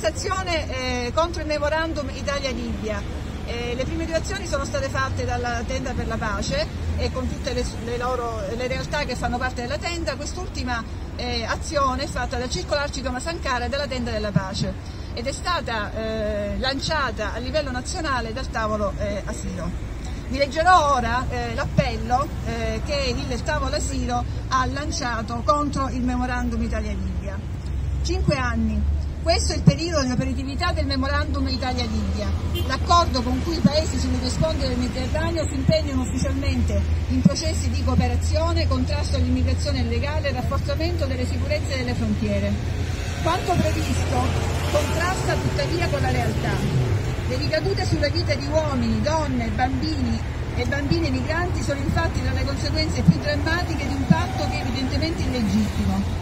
manifestazione eh, contro il memorandum Italia-Libia. Eh, le prime due azioni sono state fatte dalla Tenda per la Pace e con tutte le, le, loro, le realtà che fanno parte della tenda, quest'ultima eh, azione è fatta dal Circolo Arcico Masankara e dalla Tenda della Pace ed è stata eh, lanciata a livello nazionale dal tavolo eh, asilo. Vi leggerò ora eh, l'appello eh, che il tavolo asilo ha lanciato contro il memorandum Italia-Libia. Cinque anni. Questo è il periodo di operatività del memorandum Italia-Libia, l'accordo con cui i paesi sulle due sponde del Mediterraneo si impegnano ufficialmente in processi di cooperazione, contrasto all'immigrazione illegale e rafforzamento delle sicurezze delle frontiere. Quanto previsto contrasta tuttavia con la realtà. Le ricadute sulla vita di uomini, donne, bambini e bambine migranti sono infatti tra le conseguenze più drammatiche di un patto che è evidentemente illegittimo.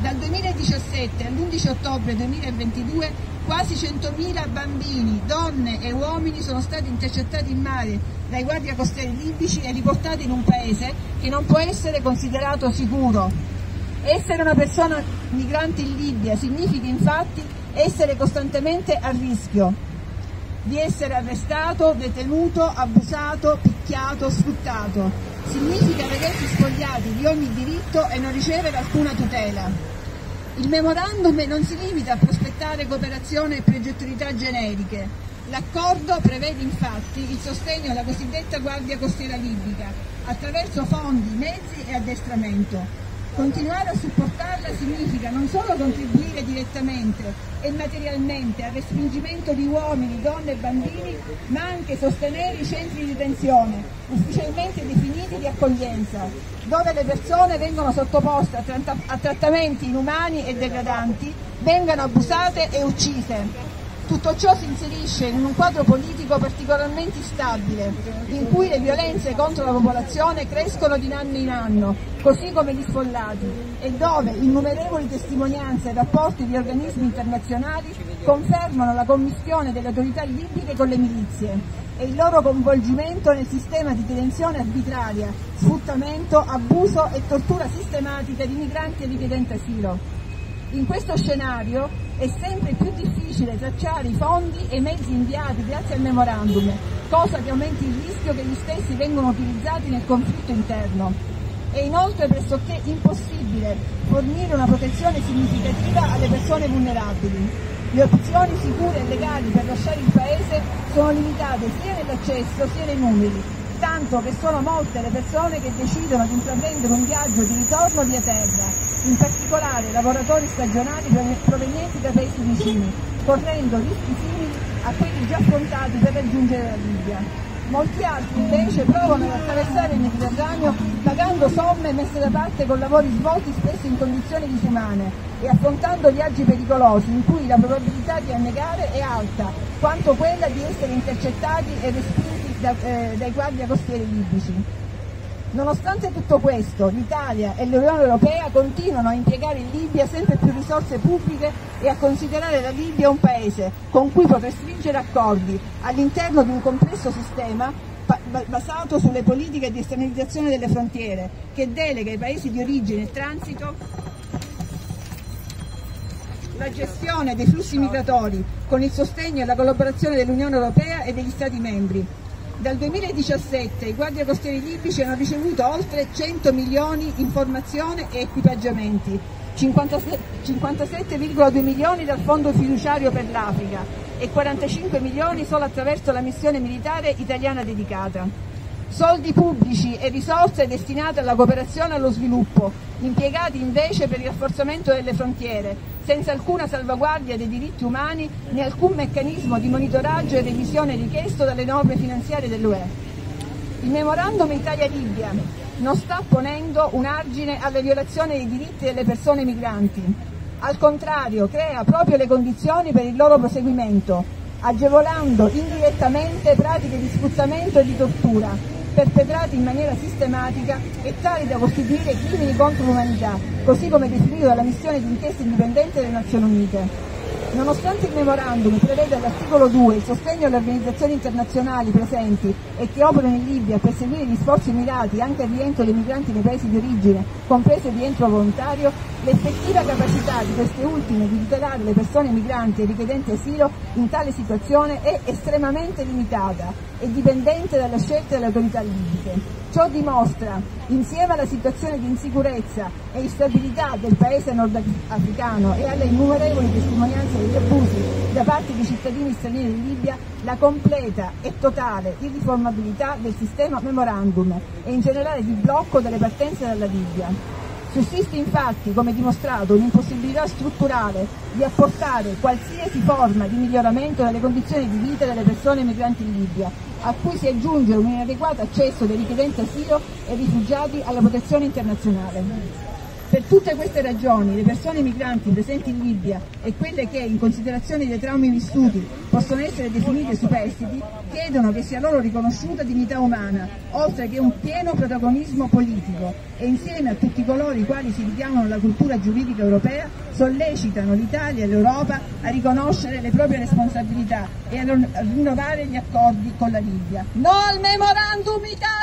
Dal 2017 all'11 ottobre 2022 quasi 100.000 bambini, donne e uomini sono stati intercettati in mare dai guardia costieri libici e riportati in un paese che non può essere considerato sicuro. Essere una persona migrante in Libia significa infatti essere costantemente a rischio, di essere arrestato, detenuto, abusato, picchiato, sfruttato. Significa vedersi spogliati di ogni diritto e non ricevere alcuna tutela. Il memorandum non si limita a prospettare cooperazione e progettualità generiche. L'accordo prevede infatti il sostegno alla cosiddetta Guardia Costiera Libica attraverso fondi, mezzi e addestramento, Continuare a supportarla significa non solo contribuire direttamente e materialmente al respingimento di uomini, donne e bambini, ma anche sostenere i centri di detenzione, ufficialmente definiti di accoglienza, dove le persone vengono sottoposte a, trattamenti inumani e degradanti, vengano abusate e uccise. Tutto ciò si inserisce in un quadro politico particolarmente instabile, in cui le violenze contro la popolazione crescono di anno in anno, così come gli sfollati, e dove innumerevoli testimonianze e rapporti di organismi internazionali confermano la commissione delle autorità libiche con le milizie e il loro coinvolgimento nel sistema di detenzione arbitraria, sfruttamento, abuso e tortura sistematica di migranti e richiedenti asilo. In questo scenario è sempre più difficile tracciare i fondi e i mezzi inviati grazie al memorandum, cosa che aumenta il rischio che gli stessi vengano utilizzati nel conflitto interno. È inoltre pressoché impossibile fornire una protezione significativa alle persone vulnerabili. Le opzioni sicure e legali per lasciare il Paese sono limitate sia nell'accesso sia nei numeri, tanto che sono molte le persone che decidono di intraprendere un viaggio di ritorno via terra in particolare lavoratori stagionali provenienti da paesi vicini, correndo rischi simili a quelli già affrontati per raggiungere la Libia. Molti altri invece provano ad attraversare il Mediterraneo pagando somme messe da parte con lavori svolti spesso in condizioni disumane e affrontando viaggi pericolosi in cui la probabilità di annegare è alta, quanto quella di essere intercettati e respinti da, eh, dai guardia costieri libici. Nonostante tutto questo, l'Italia e l'Unione Europea continuano a impiegare in Libia sempre più risorse pubbliche e a considerare la Libia un paese con cui poter stringere accordi all'interno di un complesso sistema basato sulle politiche di esternalizzazione delle frontiere, che delega ai paesi di origine e transito la gestione dei flussi migratori con il sostegno e la collaborazione dell'Unione Europea e degli Stati membri dal 2017 i guardie costieri libici hanno ricevuto oltre 100 milioni in formazione e equipaggiamenti, 57,2 milioni dal Fondo fiduciario per l'Africa e 45 milioni solo attraverso la missione militare italiana dedicata. Soldi pubblici e risorse destinate alla cooperazione e allo sviluppo, impiegati invece per il rafforzamento delle frontiere, senza alcuna salvaguardia dei diritti umani né alcun meccanismo di monitoraggio e revisione richiesto dalle norme finanziarie dell'UE. Il memorandum Italia-Libia non sta ponendo un argine alle violazioni dei diritti delle persone migranti, al contrario crea proprio le condizioni per il loro proseguimento, agevolando indirettamente pratiche di sfruttamento e di tortura, perpetrati in maniera sistematica e tali da costituire crimini contro l'umanità, così come definito dalla missione di inchiesta indipendente delle Nazioni Unite. Nonostante il memorandum prevede all'articolo 2 il sostegno alle organizzazioni internazionali presenti e che operano in Libia per seguire gli sforzi mirati anche al rientro dei migranti nei paesi di origine, compreso il rientro volontario, L'effettiva capacità di queste ultime di tutelare le persone migranti e richiedenti asilo in tale situazione è estremamente limitata e dipendente dalla scelta delle autorità libiche. Ciò dimostra, insieme alla situazione di insicurezza e instabilità del paese nordafricano e alle innumerevoli testimonianze degli abusi da parte di cittadini stranieri in Libia, la completa e totale irriformabilità del sistema memorandum e in generale di blocco delle partenze dalla Libia. Sussiste infatti, come dimostrato, un'impossibilità strutturale di apportare qualsiasi forma di miglioramento delle condizioni di vita delle persone migranti in Libia, a cui si aggiunge un inadeguato accesso dei richiedenti asilo e rifugiati alla protezione internazionale. Tutte queste ragioni le persone migranti presenti in Libia e quelle che, in considerazione dei traumi vissuti, possono essere definite superstiti, chiedono che sia loro riconosciuta dignità umana, oltre che un pieno protagonismo politico e insieme a tutti coloro i quali si richiamano alla cultura giuridica europea sollecitano l'Italia e l'Europa a riconoscere le proprie responsabilità e a rinnovare gli accordi con la Libia. No al memorandum Italia-Libia!